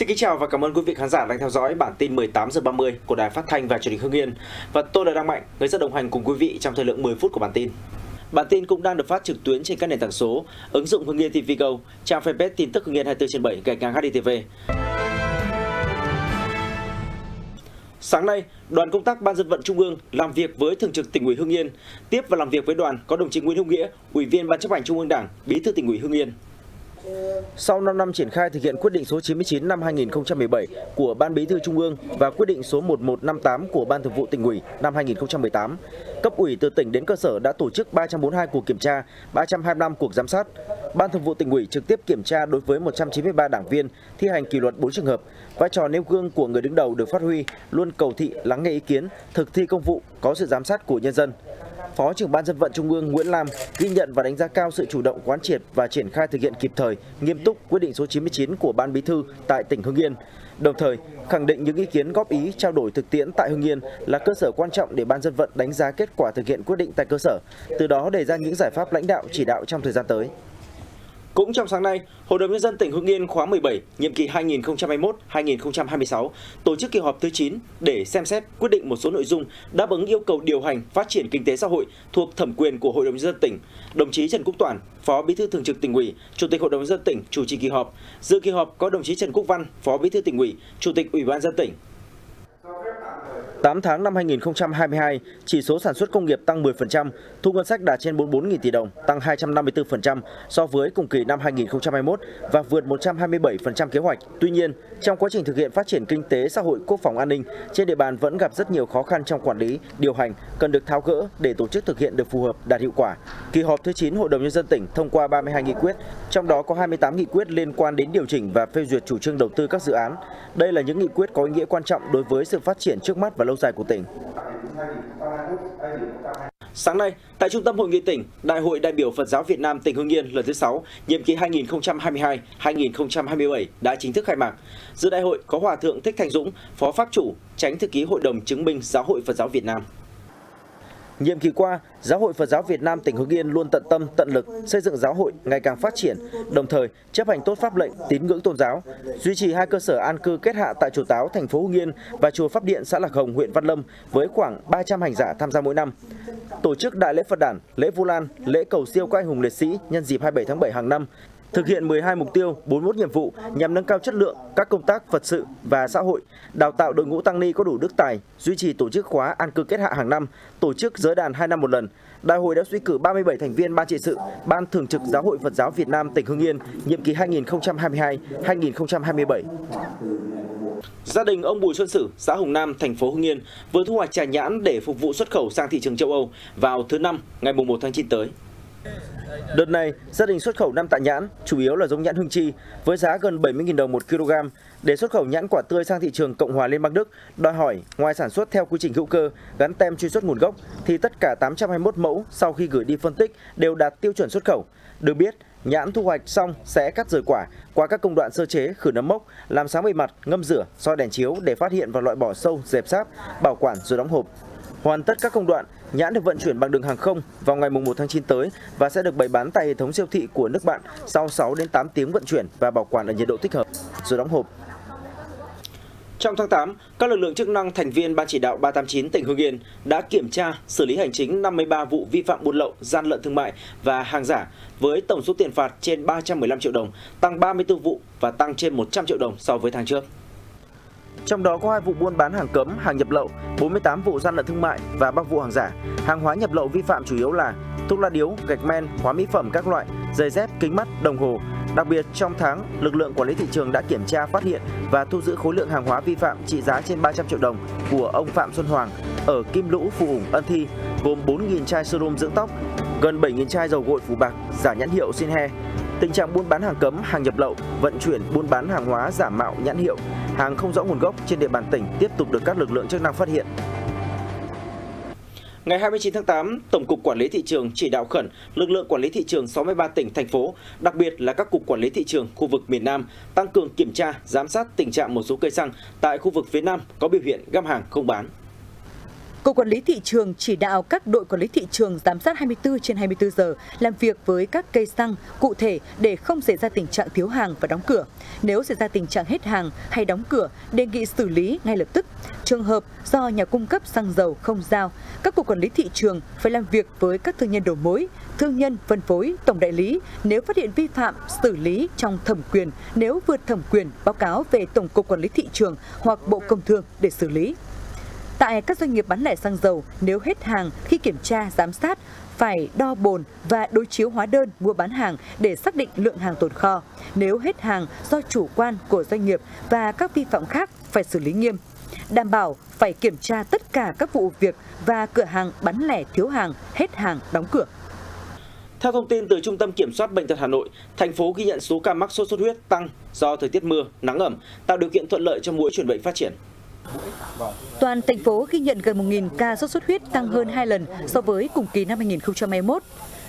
Xin kính chào và cảm ơn quý vị khán giả đang theo dõi bản tin 18 giờ 30 của Đài Phát thanh và Truyền hình Hưng Yên. Và tôi là Đăng Mạnh, người sẽ đồng hành cùng quý vị trong thời lượng 10 phút của bản tin. Bản tin cũng đang được phát trực tuyến trên các nền tảng số, ứng dụng Hưng Yên TV Go, trang fanpage tin tức Hưng Yên 24 trên 7 gạch ngang HDTV. Sáng nay, đoàn công tác Ban dân vận Trung ương làm việc với Thường trực tỉnh ủy Hưng Yên. Tiếp và làm việc với đoàn có đồng chí Nguyễn Hữu Nghĩa, Ủy viên Ban chấp hành Trung ương Đảng, Bí thư tỉnh ủy Hưng Yên. Sau 5 năm triển khai thực hiện quyết định số 99 năm 2017 của Ban Bí thư Trung ương và quyết định số 1158 của Ban Thường vụ tỉnh ủy năm 2018, cấp ủy từ tỉnh đến cơ sở đã tổ chức 342 cuộc kiểm tra, 325 cuộc giám sát. Ban Thường vụ tỉnh ủy trực tiếp kiểm tra đối với 193 đảng viên, thi hành kỷ luật 4 trường hợp. Vai trò nêu gương của người đứng đầu được phát huy, luôn cầu thị lắng nghe ý kiến, thực thi công vụ, có sự giám sát của nhân dân. Phó trưởng ban dân vận Trung ương Nguyễn Lam ghi nhận và đánh giá cao sự chủ động quán triệt và triển khai thực hiện kịp thời, nghiêm túc quyết định số 99 của Ban Bí thư tại tỉnh Hưng Yên. Đồng thời, khẳng định những ý kiến góp ý trao đổi thực tiễn tại Hưng Yên là cơ sở quan trọng để ban dân vận đánh giá kết quả thực hiện quyết định tại cơ sở, từ đó đề ra những giải pháp lãnh đạo chỉ đạo trong thời gian tới. Cũng trong sáng nay, Hội đồng nhân dân tỉnh Hưng Yên khóa 17, nhiệm kỳ 2021-2026 tổ chức kỳ họp thứ 9 để xem xét quyết định một số nội dung đáp ứng yêu cầu điều hành phát triển kinh tế xã hội thuộc thẩm quyền của Hội đồng nhân dân tỉnh. Đồng chí Trần Quốc Toản, Phó Bí thư Thường trực tỉnh ủy, Chủ tịch Hội đồng nhân dân tỉnh chủ trì kỳ họp. Dự kỳ họp có đồng chí Trần Quốc Văn, Phó Bí thư tỉnh ủy, Chủ tịch Ủy ban dân tỉnh, 8 tháng năm 2022, chỉ số sản xuất công nghiệp tăng 10%, thu ngân sách đạt trên 44.000 tỷ đồng, tăng 254% so với cùng kỳ năm 2021 và vượt 127% kế hoạch. Tuy nhiên, trong quá trình thực hiện phát triển kinh tế, xã hội, quốc phòng an ninh, trên địa bàn vẫn gặp rất nhiều khó khăn trong quản lý, điều hành, cần được tháo gỡ để tổ chức thực hiện được phù hợp, đạt hiệu quả. Kỳ họp thứ 9 Hội đồng nhân dân tỉnh thông qua 32 nghị quyết, trong đó có 28 nghị quyết liên quan đến điều chỉnh và phê duyệt chủ trương đầu tư các dự án. Đây là những nghị quyết có ý nghĩa quan trọng đối với sự phát triển trước mắt và lâu dài của tỉnh. Sáng nay, tại Trung tâm Hội nghị tỉnh, Đại hội đại biểu Phật giáo Việt Nam tỉnh Hưng Yên lần thứ 6, nhiệm kỳ 2022-2027 đã chính thức khai mạc. Dự đại hội có Hòa thượng Thích Thành Dũng, Phó Pháp chủ, Tránh thư ký Hội đồng chứng minh Giáo hội Phật giáo Việt Nam. Nhiệm kỳ qua, Giáo hội Phật giáo Việt Nam tỉnh Hưng Yên luôn tận tâm, tận lực xây dựng giáo hội ngày càng phát triển, đồng thời chấp hành tốt pháp lệnh tín ngưỡng tôn giáo, duy trì hai cơ sở an cư kết hạ tại chùa Táo thành phố Hưng Yên và chùa Pháp Điện xã Lạc Hồng huyện Văn Lâm với khoảng 300 hành giả tham gia mỗi năm. Tổ chức đại lễ Phật đản, lễ Vu Lan, lễ cầu siêu các anh hùng liệt sĩ nhân dịp 27 tháng 7 hàng năm thực hiện 12 mục tiêu, 41 nhiệm vụ nhằm nâng cao chất lượng các công tác Phật sự và xã hội, đào tạo đội ngũ tăng ni có đủ đức tài, duy trì tổ chức khóa an cư kết hạ hàng năm, tổ chức giới đàn 2 năm một lần. Đại hội đã suy cử 37 thành viên ban trị sự, ban thường trực Giáo hội Phật giáo Việt Nam tỉnh Hưng Yên, nhiệm kỳ 2022-2027. Gia đình ông Bùi Xuân Sử, xã Hồng Nam, thành phố Hưng Yên vừa thu hoạch trà nhãn để phục vụ xuất khẩu sang thị trường châu Âu vào thứ năm ngày 1 tháng 9 tới. Đợt này, gia đình xuất khẩu năm tạ nhãn, chủ yếu là giống nhãn Hưng Chi, với giá gần 70.000 đồng một kg. Để xuất khẩu nhãn quả tươi sang thị trường Cộng hòa Liên bang Đức, đòi hỏi ngoài sản xuất theo quy trình hữu cơ gắn tem truy xuất nguồn gốc, thì tất cả 821 mẫu sau khi gửi đi phân tích đều đạt tiêu chuẩn xuất khẩu. Được biết, nhãn thu hoạch xong sẽ cắt rời quả qua các công đoạn sơ chế, khử nấm mốc, làm sáng bề mặt, ngâm rửa, soi đèn chiếu để phát hiện và loại bỏ sâu, dẹp sáp, bảo quản rồi đóng hộp. Hoàn tất các công đoạn, nhãn được vận chuyển bằng đường hàng không vào ngày 1 tháng 9 tới và sẽ được bày bán tại hệ thống siêu thị của nước bạn sau 6 đến 8 tiếng vận chuyển và bảo quản ở nhiệt độ thích hợp rồi đóng hộp. Trong tháng 8, các lực lượng chức năng thành viên Ban chỉ đạo 389 tỉnh Hưng Yên đã kiểm tra, xử lý hành chính 53 vụ vi phạm buôn lậu, gian lận thương mại và hàng giả với tổng số tiền phạt trên 315 triệu đồng, tăng 34 vụ và tăng trên 100 triệu đồng so với tháng trước. Trong đó có hai vụ buôn bán hàng cấm, hàng nhập lậu, 48 vụ gian lận thương mại và 3 vụ hàng giả. Hàng hóa nhập lậu vi phạm chủ yếu là thuốc lá điếu, gạch men, hóa mỹ phẩm các loại, giày dép, kính mắt, đồng hồ. Đặc biệt trong tháng, lực lượng quản lý thị trường đã kiểm tra phát hiện và thu giữ khối lượng hàng hóa vi phạm trị giá trên 300 triệu đồng của ông Phạm Xuân Hoàng ở Kim Lũ, Phù Ủng, Ân Thi, gồm 4.000 chai serum dưỡng tóc, gần 7.000 chai dầu gội phủ bạc giả nhãn hiệu Sinhe. Tình trạng buôn bán hàng cấm, hàng nhập lậu, vận chuyển buôn bán hàng hóa giả mạo nhãn hiệu, hàng không rõ nguồn gốc trên địa bàn tỉnh tiếp tục được các lực lượng chức năng phát hiện. Ngày 29 tháng 8, Tổng cục Quản lý thị trường chỉ đạo khẩn lực lượng quản lý thị trường 63 tỉnh thành phố, đặc biệt là các cục quản lý thị trường khu vực miền Nam tăng cường kiểm tra, giám sát tình trạng một số cây xăng tại khu vực phía Nam có biểu hiện găm hàng không bán. Cục Quản lý Thị trường chỉ đạo các đội quản lý thị trường giám sát 24 trên 24 giờ làm việc với các cây xăng cụ thể để không xảy ra tình trạng thiếu hàng và đóng cửa. Nếu xảy ra tình trạng hết hàng hay đóng cửa, đề nghị xử lý ngay lập tức. Trường hợp do nhà cung cấp xăng dầu không giao, các cục quản lý thị trường phải làm việc với các thương nhân đầu mối, thương nhân phân phối, tổng đại lý nếu phát hiện vi phạm xử lý trong thẩm quyền, nếu vượt thẩm quyền báo cáo về Tổng cục Quản lý thị trường hoặc Bộ Công Thương để xử lý. Tại các doanh nghiệp bán lẻ xăng dầu, nếu hết hàng khi kiểm tra, giám sát, phải đo bồn và đối chiếu hóa đơn mua bán hàng để xác định lượng hàng tồn kho. Nếu hết hàng do chủ quan của doanh nghiệp và các vi phạm khác phải xử lý nghiêm. Đảm bảo phải kiểm tra tất cả các vụ việc và cửa hàng bán lẻ thiếu hàng, hết hàng, đóng cửa. Theo thông tin từ Trung tâm Kiểm soát Bệnh tật Hà Nội, thành phố ghi nhận số ca mắc sốt xuất huyết tăng do thời tiết mưa, nắng ẩm, tạo điều kiện thuận lợi cho mũi truyền bệnh phát triển. Toàn thành phố ghi nhận gần 1.000 ca sốt xuất huyết tăng hơn 2 lần so với cùng kỳ năm 2021.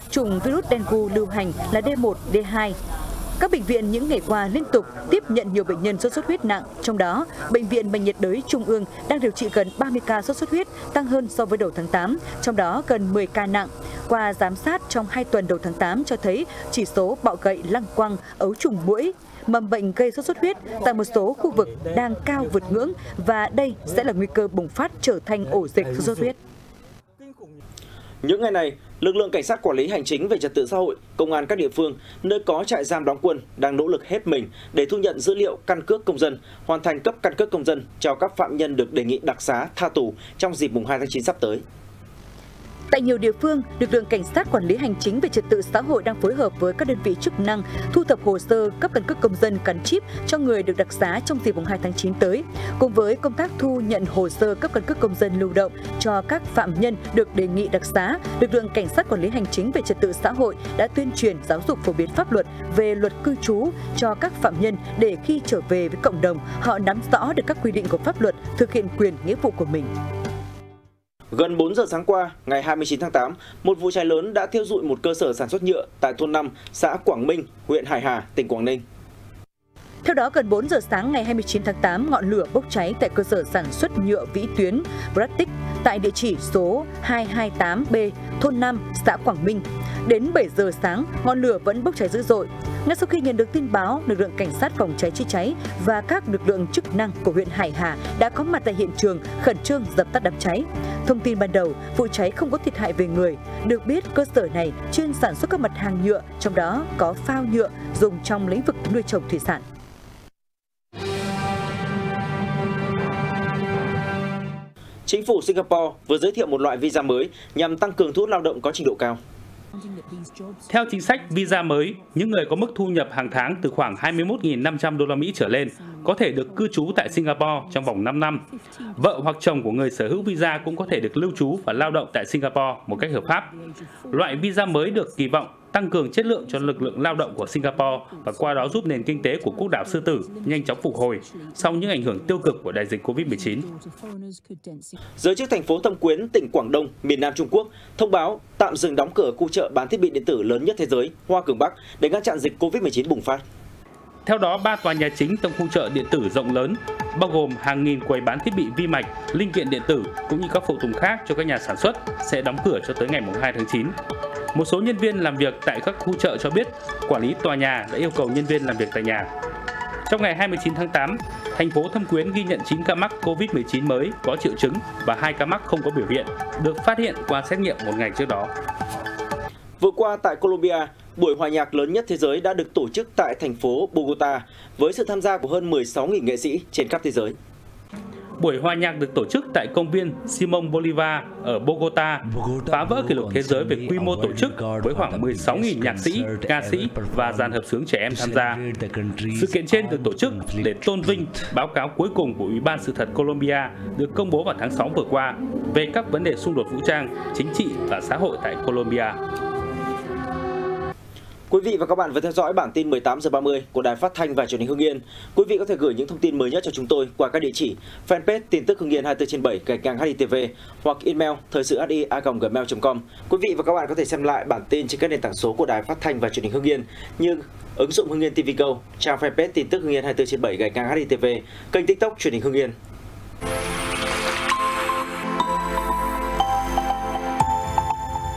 Chủng virus dengue lưu hành là D1, D2. Các bệnh viện những ngày qua liên tục tiếp nhận nhiều bệnh nhân sốt xuất huyết nặng, trong đó Bệnh viện Bệnh nhiệt đới Trung ương đang điều trị gần 30 ca sốt xuất huyết, tăng hơn so với đầu tháng 8, trong đó gần 10 ca nặng. Qua giám sát trong 2 tuần đầu tháng 8 cho thấy chỉ số bọ gậy lăng quăng, ấu trùng mũi, mầm bệnh gây sốt xuất huyết tại một số khu vực đang cao vượt ngưỡng và đây sẽ là nguy cơ bùng phát trở thành ổ dịch sốt xuất huyết. Những ngày này, lực lượng cảnh sát quản lý hành chính về trật tự xã hội, công an các địa phương nơi có trại giam đóng quân đang nỗ lực hết mình để thu nhận dữ liệu căn cước công dân, hoàn thành cấp căn cước công dân cho các phạm nhân được đề nghị đặc xá tha tù trong dịp mùng 2 tháng 9 sắp tới. Tại nhiều địa phương, lực lượng cảnh sát quản lý hành chính về trật tự xã hội đang phối hợp với các đơn vị chức năng thu thập hồ sơ cấp căn cước công dân gắn chip cho người được đặc xá trong dịp mùng 2 tháng 9 tới. Cùng với công tác thu nhận hồ sơ cấp căn cước công dân lưu động cho các phạm nhân được đề nghị đặc xá, lực lượng cảnh sát quản lý hành chính về trật tự xã hội đã tuyên truyền giáo dục phổ biến pháp luật về luật cư trú cho các phạm nhân để khi trở về với cộng đồng, họ nắm rõ được các quy định của pháp luật, thực hiện quyền nghĩa vụ của mình. Gần 4 giờ sáng qua, ngày 29 tháng 8, một vụ cháy lớn đã thiêu dụi một cơ sở sản xuất nhựa tại thôn 5, xã Quảng Minh, huyện Hải Hà, tỉnh Quảng Ninh. Theo đó, gần 4 giờ sáng ngày 29 tháng 8, ngọn lửa bốc cháy tại cơ sở sản xuất nhựa vĩ tuyến Bratic tại địa chỉ số 228B, thôn 5, xã Quảng Minh. Đến 7 giờ sáng, ngọn lửa vẫn bốc cháy dữ dội. Ngay sau khi nhận được tin báo, lực lượng cảnh sát phòng cháy chữa cháy và các lực lượng chức năng của huyện Hải Hà đã có mặt tại hiện trường khẩn trương dập tắt đám cháy. Thông tin ban đầu, vụ cháy không có thiệt hại về người. Được biết, cơ sở này chuyên sản xuất các mặt hàng nhựa, trong đó có phao nhựa dùng trong lĩnh vực nuôi trồng thủy sản. Chính phủ Singapore vừa giới thiệu một loại visa mới nhằm tăng cường thu hút lao động có trình độ cao. Theo chính sách visa mới, những người có mức thu nhập hàng tháng từ khoảng 21.500 đô la Mỹ trở lên có thể được cư trú tại Singapore trong vòng 5 năm. Vợ hoặc chồng của người sở hữu visa cũng có thể được lưu trú và lao động tại Singapore một cách hợp pháp. Loại visa mới được kỳ vọng tăng cường chất lượng cho lực lượng lao động của Singapore và qua đó giúp nền kinh tế của quốc đảo Sư Tử nhanh chóng phục hồi sau những ảnh hưởng tiêu cực của đại dịch Covid-19. Giới chức thành phố Thâm Quyến, tỉnh Quảng Đông, miền Nam Trung Quốc thông báo tạm dừng đóng cửa khu chợ bán thiết bị điện tử lớn nhất thế giới, Hoa Cường Bắc để ngăn chặn dịch Covid-19 bùng phát. Theo đó, ba tòa nhà chính trong khu chợ điện tử rộng lớn, bao gồm hàng nghìn quầy bán thiết bị vi mạch, linh kiện điện tử cũng như các phụ tùng khác cho các nhà sản xuất sẽ đóng cửa cho tới ngày 2 tháng 9. Một số nhân viên làm việc tại các khu chợ cho biết quản lý tòa nhà đã yêu cầu nhân viên làm việc tại nhà. Trong ngày 29 tháng 8, thành phố Thâm Quyến ghi nhận 9 ca mắc COVID-19 mới có triệu chứng và 2 ca mắc không có biểu hiện, được phát hiện qua xét nghiệm một ngày trước đó. Vừa qua tại Colombia, buổi hòa nhạc lớn nhất thế giới đã được tổ chức tại thành phố Bogota với sự tham gia của hơn 16.000 nghệ sĩ trên khắp thế giới. Buổi hòa nhạc được tổ chức tại công viên Simon Bolivar ở Bogota, phá vỡ kỷ lục thế giới về quy mô tổ chức với khoảng 16.000 nhạc sĩ, ca sĩ và dàn hợp xướng trẻ em tham gia. Sự kiện trên được tổ chức để tôn vinh báo cáo cuối cùng của Ủy ban Sự thật Colombia được công bố vào tháng 6 vừa qua về các vấn đề xung đột vũ trang, chính trị và xã hội tại Colombia. Quý vị và các bạn vừa theo dõi bản tin 18 giờ 30 của Đài Phát thanh và Truyền hình Hưng Yên. Quý vị có thể gửi những thông tin mới nhất cho chúng tôi qua các địa chỉ fanpage tin tức Hưng Yên 24 trên 7 gạch ngang HTV hoặc email thời sự gmail.com. Quý vị và các bạn có thể xem lại bản tin trên các nền tảng số của Đài Phát thanh và Truyền hình Hưng Yên như ứng dụng Hưng Yên TV Go, trang fanpage tin tức Hưng Yên 24 trên 7 gạch ngang HTV, kênh TikTok Truyền hình Hưng Yên.